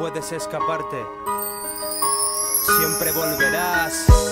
puedes escaparte. Siempre volverás.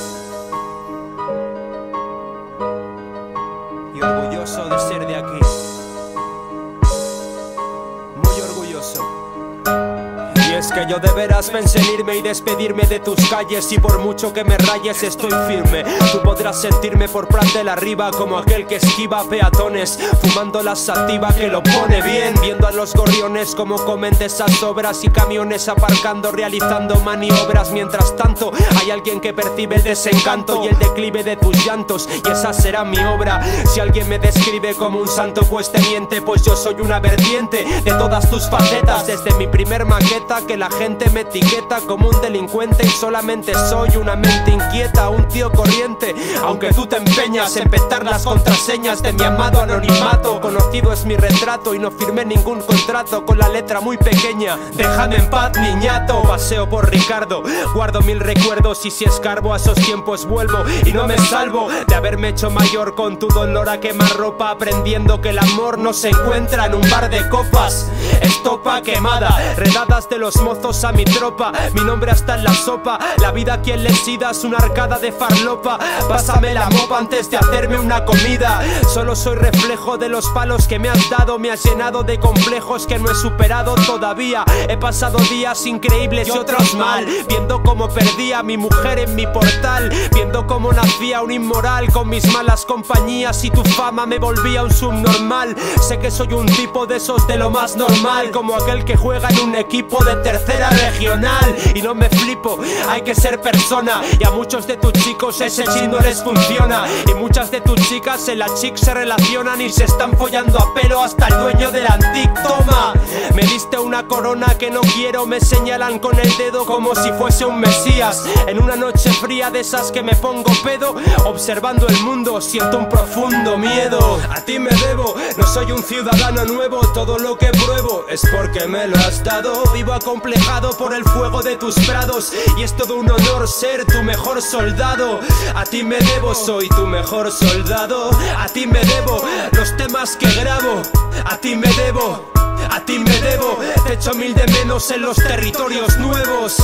Y es que yo deberás pensar en irme y despedirme de tus calles. Y por mucho que me rayes estoy firme. Tú podrás sentirme por la arriba Como aquel que esquiva peatones Fumando la sativa que lo pone bien. Viendo a los gorriones como comen de esas obras Y camiones aparcando, realizando maniobras. Mientras tanto hay alguien que percibe el desencanto Y el declive de tus llantos Y esa será mi obra. Si alguien me describe como un santo pues te miente Pues yo soy una vertiente de todas tus facetas. Desde mi primer maqueta que la gente me etiqueta como un delincuente y solamente soy una mente inquieta, un tío corriente. Aunque tú te empeñas en petar las contraseñas de mi amado anonimato, conocido es mi retrato y no firmé ningún contrato con la letra muy pequeña. Déjame en paz, niñato. Paseo por Ricardo, guardo mil recuerdos y si escarbo a esos tiempos vuelvo y no me salvo de haberme hecho mayor con tu dolor a quemar ropa, aprendiendo que el amor no se encuentra en un bar de copas. Estopa quemada, redadas de los mozos a mi tropa. Mi nombre hasta en la sopa. La vida quien le sida es una arcada de farlopa. Pásame la mopa antes de hacerme una comida. Solo soy reflejo de los palos que me has dado. Me has llenado de complejos que no he superado todavía. He pasado días increíbles y otros mal. Viendo cómo perdía a mi mujer en mi portal. Viendo cómo nacía un inmoral con mis malas compañías Y tu fama me volvía un subnormal. Sé que soy un tipo de esos de lo más normal Como aquel que juega en un equipo de tercera regional. Y no me flipo, hay que ser persona. Y a muchos de tus chicos ese chino les funciona. Y muchas de tus chicas en la chic se relacionan Y se están follando a pelo hasta el dueño del antic. Toma, me diste una corona que no quiero Me señalan con el dedo como si fuese un mesías. En una noche fría de esas que me pongo pedo Observando el mundo siento un profundo miedo. A ti me debo, no soy un ciudadano nuevo Todo lo que pruebo es porque me lo has dado. Vivo complejado por el fuego de tus prados. Y es todo un honor ser tu mejor soldado. A ti me debo, soy tu mejor soldado. A ti me debo los temas que grabo. A ti me debo, a ti me debo. Te echo mil de menos en los territorios nuevos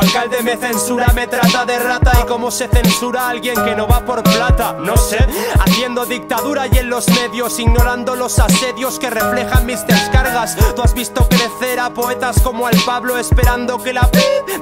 alcalde me censura, me trata de rata Y cómo se censura a alguien que no va por plata No sé, haciendo dictadura y en los medios Ignorando los asedios que reflejan mis descargas. Tú has visto crecer a poetas como al Pablo Esperando que la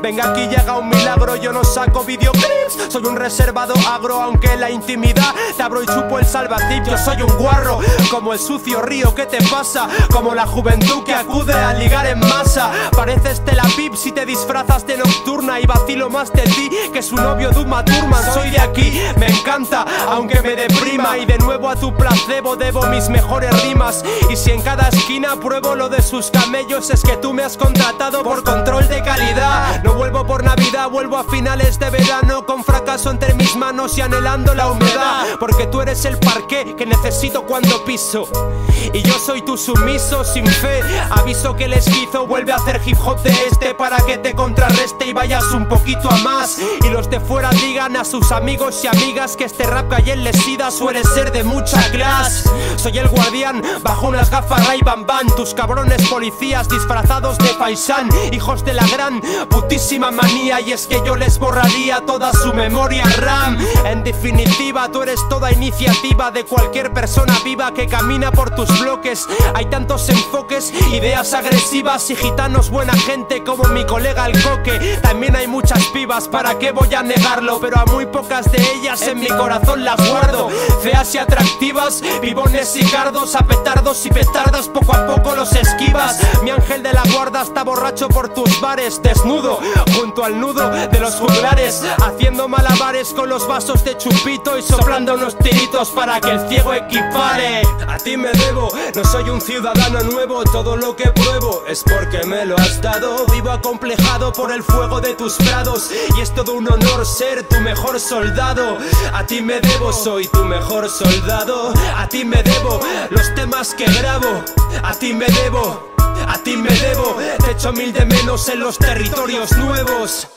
venga aquí llega un milagro. Yo no saco videoclips, soy un reservado agro Aunque la intimidad te abro y chupo el salvatip Yo soy un guarro, como el sucio río ¿Qué te pasa? Como la juventud que acude a ligar en masa. Pareces Telapip si te disfrazas de no y vacilo más de ti que su novio de Uma Soy de aquí, me encanta, aunque me deprima. Y de nuevo a tu placebo debo mis mejores rimas. Y si en cada esquina pruebo lo de sus camellos Es que tú me has contratado por control de calidad. No vuelvo por Navidad, vuelvo a finales de verano Con fracaso entre mis manos y anhelando la humedad. Porque tú eres el parqué que necesito cuando piso. Y yo soy tu sumiso sin fe. Aviso que el esquizo vuelve a hacer hip hop de este Para que te contrarreste y vayas un poquito a más. Y los de fuera digan a sus amigos y amigas Que este rap que en lesida suele ser de mucha clase. Soy el guardián bajo unas gafas Ray Ban Ban. Tus cabrones policías disfrazados de paisán. Hijos de la gran putísima manía. Y es que yo les borraría toda su memoria RAM. En definitiva tú eres toda iniciativa de cualquier persona viva que camina por tus bloques. Hay tantos enfoques, ideas agresivas y gitanos buena gente como mi colega el coque también hay muchas pibas, ¿para qué voy a negarlo? Pero a muy pocas de ellas en mi corazón las guardo. Feas y atractivas, pibones y cardos A petardos y petardas, poco a poco los esquivas. Mi ángel de la guarda está borracho por tus bares Desnudo, junto al nudo de los juglares Haciendo malabares con los vasos de chupito Y soplando unos tiritos para que el ciego equipare A ti me debo, no soy un ciudadano nuevo Todo lo que pruebo es porque me lo has dado. Vivo acomplejado por el fuego de tus prados. Y es todo un honor ser tu mejor soldado. A ti me debo, soy tu mejor soldado. A ti me debo los temas que grabo. A ti me debo, a ti me debo. Te echo mil de menos en los territorios nuevos